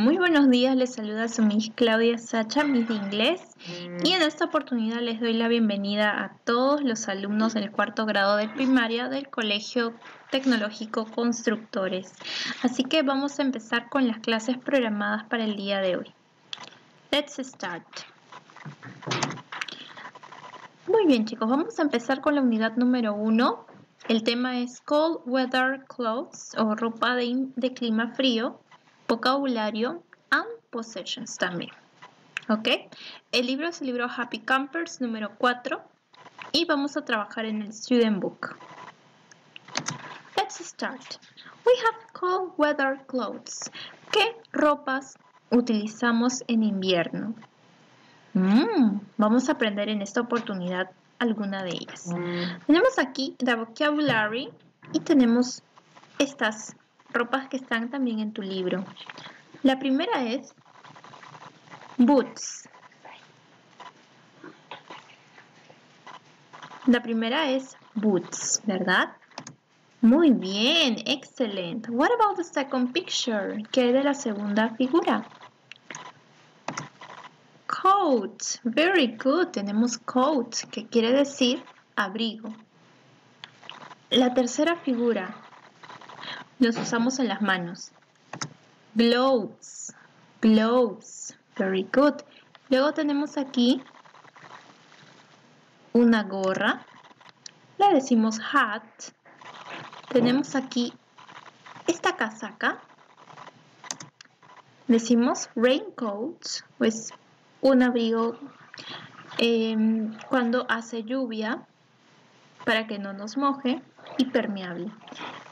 Muy buenos días, les saluda su Miss Claudia Sacha, Miss de Inglés, y en esta oportunidad les doy la bienvenida a todos los alumnos del cuarto grado de primaria del Colegio Tecnológico Constructores. Así que vamos a empezar con las clases programadas para el día de hoy. Let's start. Muy bien chicos, vamos a empezar con la unidad número uno. El tema es Cold Weather Clothes o ropa de clima frío vocabulario and possessions también. ¿Ok? El libro es el libro Happy Campers número 4 y vamos a trabajar en el Student Book. Let's start. We have cold weather clothes. ¿Qué ropas utilizamos en invierno? Mm, vamos a aprender en esta oportunidad alguna de ellas. Tenemos aquí the vocabulary y tenemos estas ropas que están también en tu libro. La primera es boots. La primera es boots, ¿verdad? Muy bien, excelente. What about the second picture? ¿Qué es de la segunda figura? Coat. Very good. Tenemos coat, que quiere decir abrigo. La tercera figura, los usamos en las manos. Gloves, gloves, very good. Luego tenemos aquí una gorra, le decimos hat. Tenemos aquí esta casaca, decimos raincoat, pues un abrigo em, cuando hace lluvia para que no nos moje permeable.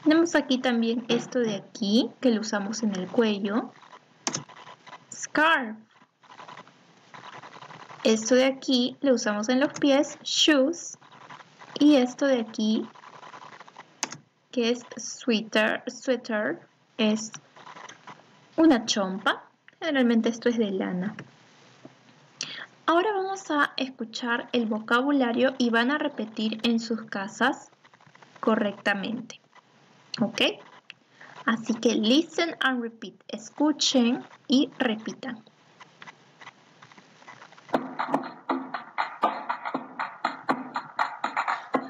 Tenemos aquí también esto de aquí, que lo usamos en el cuello. Scarf. Esto de aquí lo usamos en los pies, shoes. Y esto de aquí, que es sweater, sweater es una chompa. Generalmente esto es de lana. Ahora vamos a escuchar el vocabulario y van a repetir en sus casas correctamente. ¿Ok? Así que listen and repeat. Escuchen y repitan.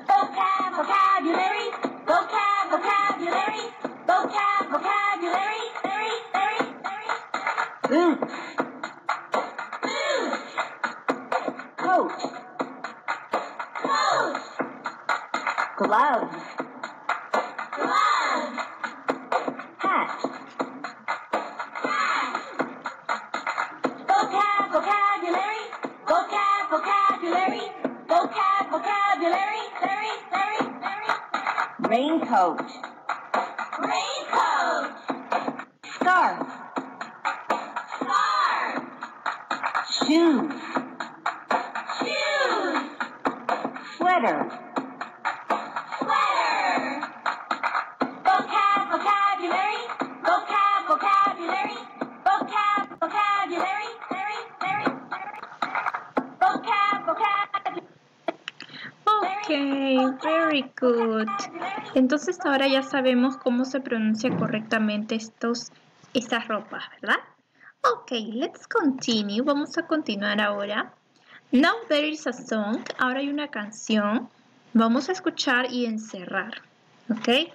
Vocab, vocabulary, vocab, vocabulary. Raincoat. Raincoat. Scarf. Scarf. Shoes. Ok, very good. Entonces ahora ya sabemos cómo se pronuncia correctamente estos, estas ropas, ¿verdad? Ok, let's continue. Vamos a continuar ahora. Now there is a song. Ahora hay una canción. Vamos a escuchar y encerrar. ¿Ok?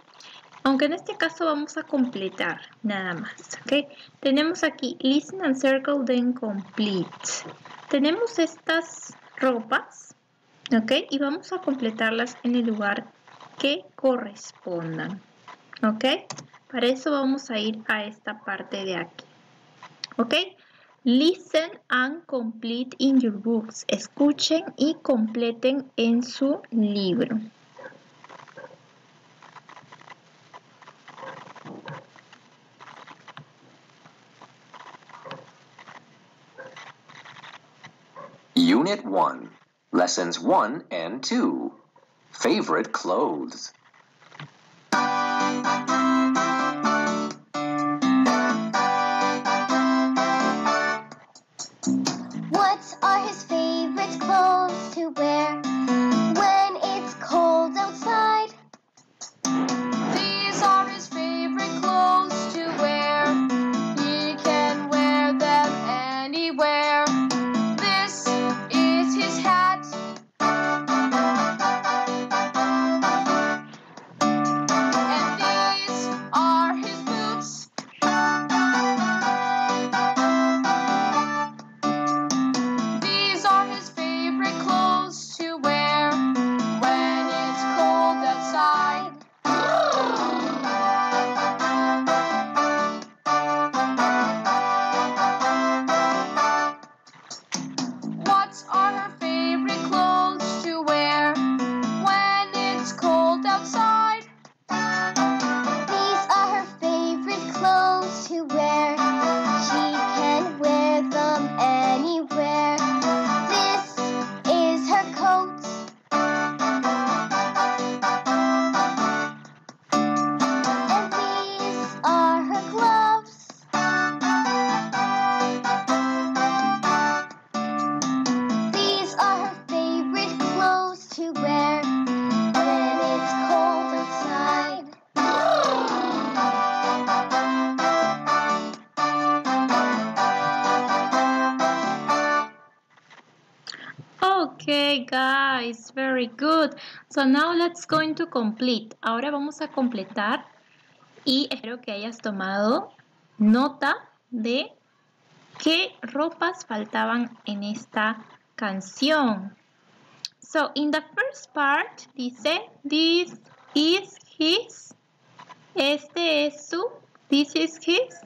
Aunque en este caso vamos a completar nada más. ¿Ok? Tenemos aquí listen and circle then complete. Tenemos estas ropas. ¿Ok? Y vamos a completarlas en el lugar que correspondan. ¿Ok? Para eso vamos a ir a esta parte de aquí. ¿Ok? Listen and complete in your books. Escuchen y completen en su libro. Unit 1, Lessons 1 and 2. Favorite clothes. Okay, guys, very good. So now let's going to complete. Ahora vamos a completar y espero que hayas tomado nota de qué ropas faltaban en esta canción. So in the first part dice this is his. Este es su. This is his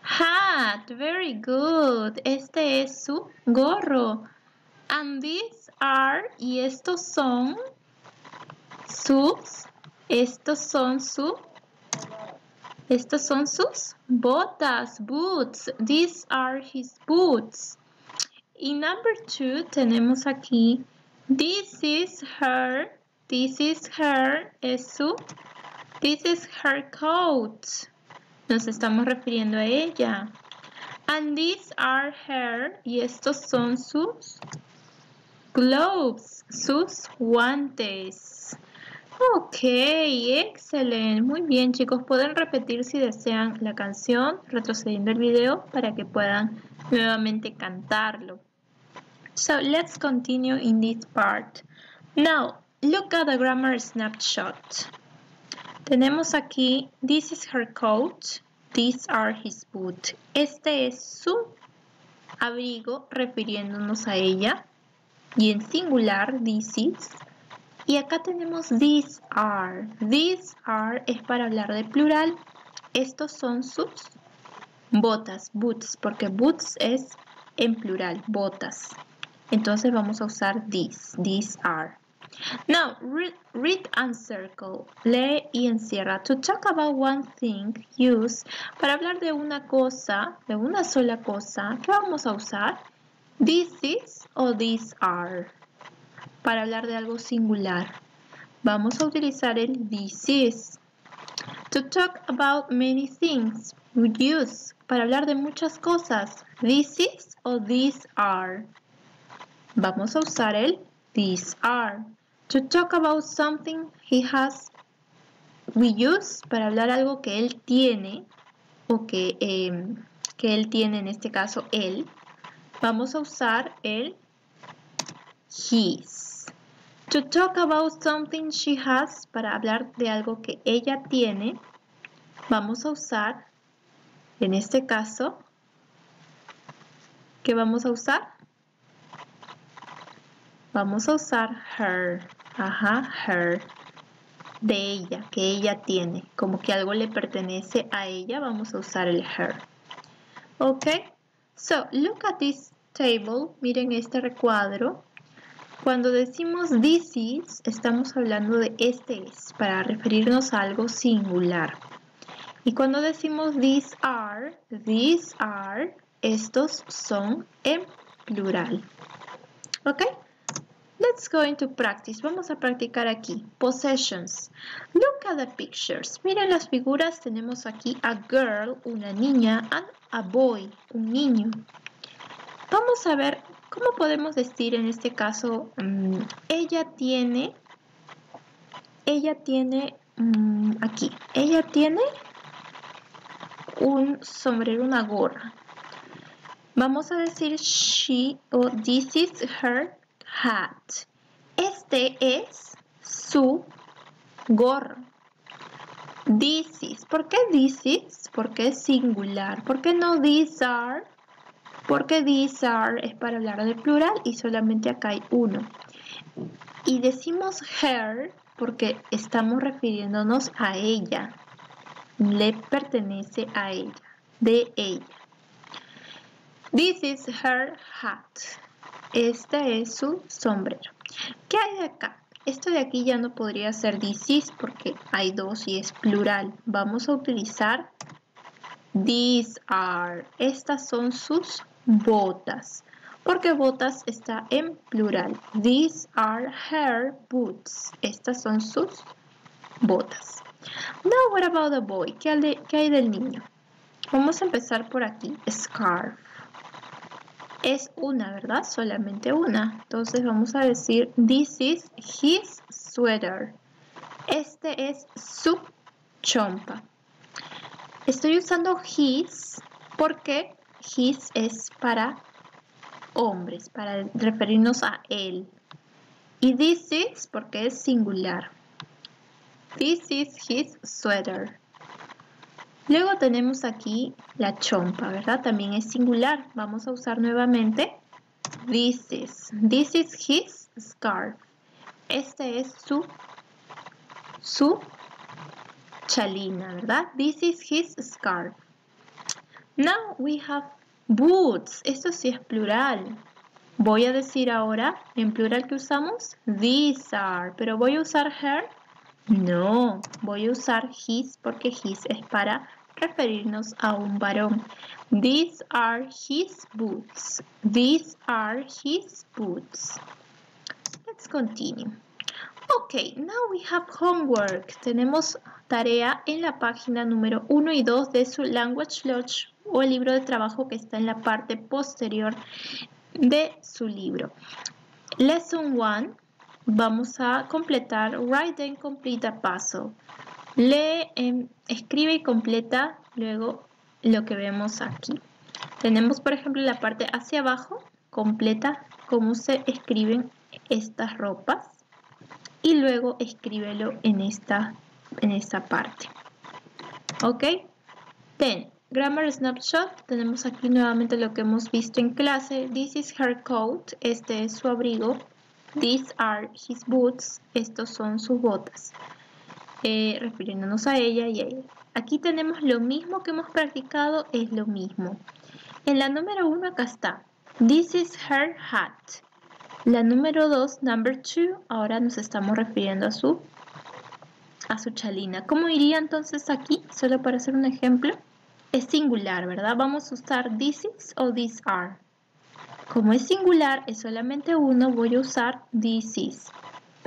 hat. Very good. Este es su gorro. And these are, y estos son sus, estos son su, estos son sus botas, boots. These are his boots. Y number two tenemos aquí, this is her, this is her, es su, this is her coat. Nos estamos refiriendo a ella. And these are her, y estos son sus gloves, sus guantes. Ok, excelente. Muy bien, chicos. Pueden repetir si desean la canción, retrocediendo el video para que puedan nuevamente cantarlo. So, let's continue in this part. Now, look at the grammar snapshot. Tenemos aquí, this is her coat, these are his boots. Este es su abrigo refiriéndonos a ella. Y en singular, this is. Y acá tenemos these are. These are es para hablar de plural. Estos son sus botas, boots, porque boots es en plural, botas. Entonces vamos a usar these. These are. Now, read, read and circle. Lee y encierra. To talk about one thing, use. Para hablar de una cosa, de una sola cosa, ¿qué vamos a usar? This is o these are. Para hablar de algo singular, vamos a utilizar el this is. To talk about many things, we use. Para hablar de muchas cosas, this is o these are. Vamos a usar el these are. To talk about something he has, we use para hablar algo que él tiene o que, eh, que él tiene en este caso él. Vamos a usar el his. To talk about something she has, para hablar de algo que ella tiene, vamos a usar, en este caso, ¿qué vamos a usar? Vamos a usar her. Ajá, her. De ella, que ella tiene. Como que algo le pertenece a ella, vamos a usar el her. Ok. So, look at this table. Miren este recuadro. Cuando decimos this is, estamos hablando de este es, para referirnos a algo singular. Y cuando decimos these are, these are, estos son en plural. ¿Ok? Let's go into practice. Vamos a practicar aquí. Possessions. Look at the pictures. Miren las figuras. Tenemos aquí a girl, una niña, and a boy, un niño. Vamos a ver cómo podemos decir en este caso, um, ella tiene, ella tiene, um, aquí, ella tiene un sombrero, una gorra. Vamos a decir she o this is her hat. Este es su gorro. This is. ¿Por qué this is? Porque es singular. ¿Por qué no these are? Porque these are es para hablar de plural y solamente acá hay uno. Y decimos her porque estamos refiriéndonos a ella. Le pertenece a ella. De ella. This is her hat. Este es su sombrero. ¿Qué hay de acá? Esto de aquí ya no podría ser this is porque hay dos y es plural. Vamos a utilizar these are. Estas son sus botas. Porque botas está en plural. These are her boots. Estas son sus botas. Now, what about the boy? ¿Qué hay, de, qué hay del niño? Vamos a empezar por aquí. Scarf. Es una, ¿verdad? Solamente una. Entonces vamos a decir, this is his sweater. Este es su chompa. Estoy usando his porque his es para hombres, para referirnos a él. Y this is porque es singular. This is his sweater. Luego tenemos aquí la chompa, ¿verdad? También es singular. Vamos a usar nuevamente this is. This is his scarf. Este es su, su chalina, ¿verdad? This is his scarf. Now we have boots. Esto sí es plural. Voy a decir ahora, en plural que usamos, these are. Pero voy a usar her. No, voy a usar his porque his es para referirnos a un varón. These are his boots. These are his boots. Let's continue. Ok, now we have homework. Tenemos tarea en la página número 1 y 2 de su Language Lodge o el libro de trabajo que está en la parte posterior de su libro. Lesson 1, vamos a completar Write and complete a puzzle. Lee, em, escribe y completa luego lo que vemos aquí. Tenemos, por ejemplo, la parte hacia abajo, completa cómo se escriben estas ropas y luego escríbelo en esta, en esta parte. ¿Ok? Then, Grammar Snapshot, tenemos aquí nuevamente lo que hemos visto en clase. This is her coat, este es su abrigo. These are his boots, estos son sus botas. Eh, refiriéndonos a ella y a él. Aquí tenemos lo mismo que hemos practicado, es lo mismo. En la número 1 acá está. This is her hat. La número 2, number 2, ahora nos estamos refiriendo a su, a su chalina. ¿Cómo iría entonces aquí? Solo para hacer un ejemplo. Es singular, ¿verdad? Vamos a usar this is o this are. Como es singular, es solamente uno, voy a usar this is.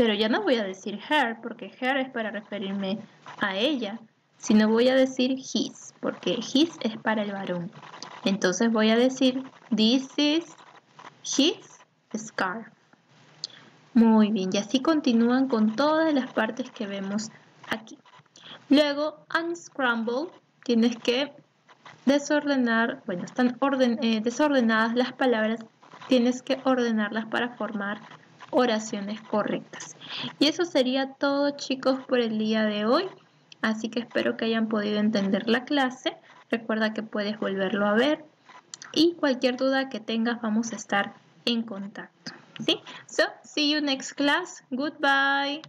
Pero ya no voy a decir her, porque her es para referirme a ella, sino voy a decir his, porque his es para el varón. Entonces voy a decir this is his scarf. Muy bien, y así continúan con todas las partes que vemos aquí. Luego, unscramble, tienes que desordenar, bueno, están eh, desordenadas las palabras, tienes que ordenarlas para formar oraciones correctas. Y eso sería todo chicos por el día de hoy. Así que espero que hayan podido entender la clase. Recuerda que puedes volverlo a ver. Y cualquier duda que tengas vamos a estar en contacto. ¿Sí? So, see you next class. Goodbye.